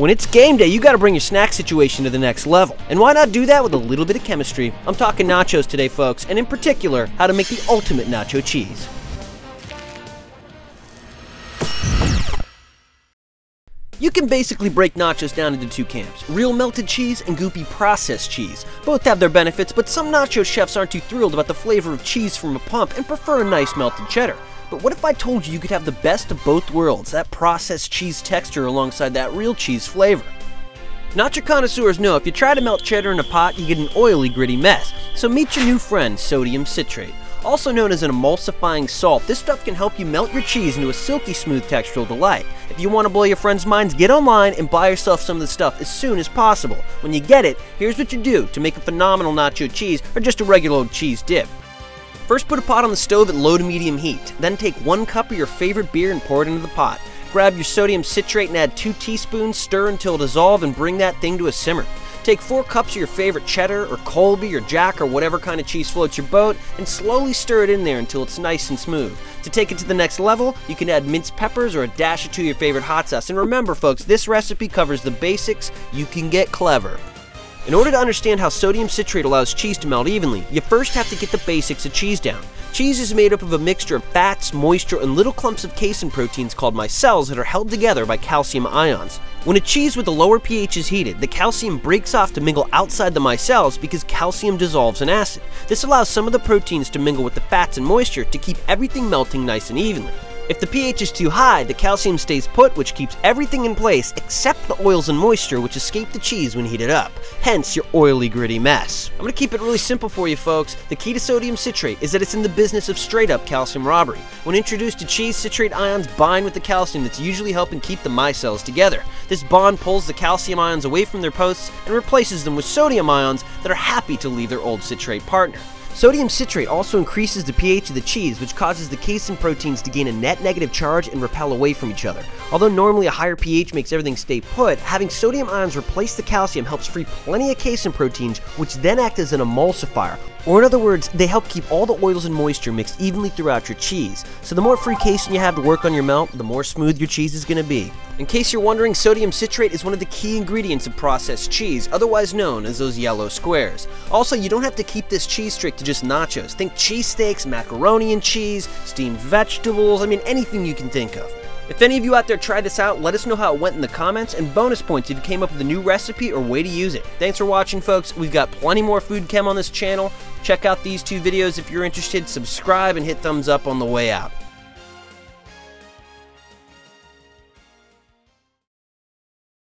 When it's game day, you gotta bring your snack situation to the next level. And why not do that with a little bit of chemistry? I'm talking nachos today, folks, and in particular, how to make the ultimate nacho cheese. You can basically break nachos down into two camps, real melted cheese and goopy processed cheese. Both have their benefits, but some nacho chefs aren't too thrilled about the flavor of cheese from a pump and prefer a nice melted cheddar. But what if I told you you could have the best of both worlds, that processed cheese texture alongside that real cheese flavor? Nacho connoisseurs know if you try to melt cheddar in a pot, you get an oily, gritty mess. So meet your new friend, sodium citrate. Also known as an emulsifying salt, this stuff can help you melt your cheese into a silky smooth textural delight. If you want to blow your friends' minds, get online and buy yourself some of the stuff as soon as possible. When you get it, here's what you do to make a phenomenal nacho cheese or just a regular old cheese dip. First put a pot on the stove at low to medium heat, then take one cup of your favorite beer and pour it into the pot. Grab your sodium citrate and add 2 teaspoons, stir until dissolved and bring that thing to a simmer. Take 4 cups of your favorite cheddar or Colby or Jack or whatever kind of cheese floats your boat and slowly stir it in there until it's nice and smooth. To take it to the next level, you can add minced peppers or a dash or two of your favorite hot sauce. And remember folks, this recipe covers the basics, you can get clever. In order to understand how sodium citrate allows cheese to melt evenly, you first have to get the basics of cheese down. Cheese is made up of a mixture of fats, moisture, and little clumps of casein proteins called micelles that are held together by calcium ions. When a cheese with a lower pH is heated, the calcium breaks off to mingle outside the micelles because calcium dissolves in acid. This allows some of the proteins to mingle with the fats and moisture to keep everything melting nice and evenly. If the pH is too high, the calcium stays put, which keeps everything in place except the oils and moisture which escape the cheese when heated up. Hence your oily, gritty mess. I'm gonna keep it really simple for you folks. The key to sodium citrate is that it's in the business of straight up calcium robbery. When introduced to cheese, citrate ions bind with the calcium that's usually helping keep the micelles together. This bond pulls the calcium ions away from their posts and replaces them with sodium ions that are happy to leave their old citrate partner. Sodium citrate also increases the pH of the cheese, which causes the casein proteins to gain a net negative charge and repel away from each other. Although normally a higher pH makes everything stay put, having sodium ions replace the calcium helps free plenty of casein proteins, which then act as an emulsifier, or in other words, they help keep all the oils and moisture mixed evenly throughout your cheese. So the more free casein you have to work on your melt, the more smooth your cheese is going to be. In case you're wondering, sodium citrate is one of the key ingredients of processed cheese, otherwise known as those yellow squares. Also, you don't have to keep this cheese strict to just nachos. Think cheesesteaks, macaroni and cheese, steamed vegetables, I mean anything you can think of. If any of you out there tried this out, let us know how it went in the comments, and bonus points if you came up with a new recipe or way to use it. Thanks for watching, folks. We've got plenty more food chem on this channel. Check out these two videos if you're interested, subscribe, and hit thumbs up on the way out.